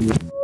you.